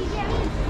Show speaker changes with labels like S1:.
S1: Yeah.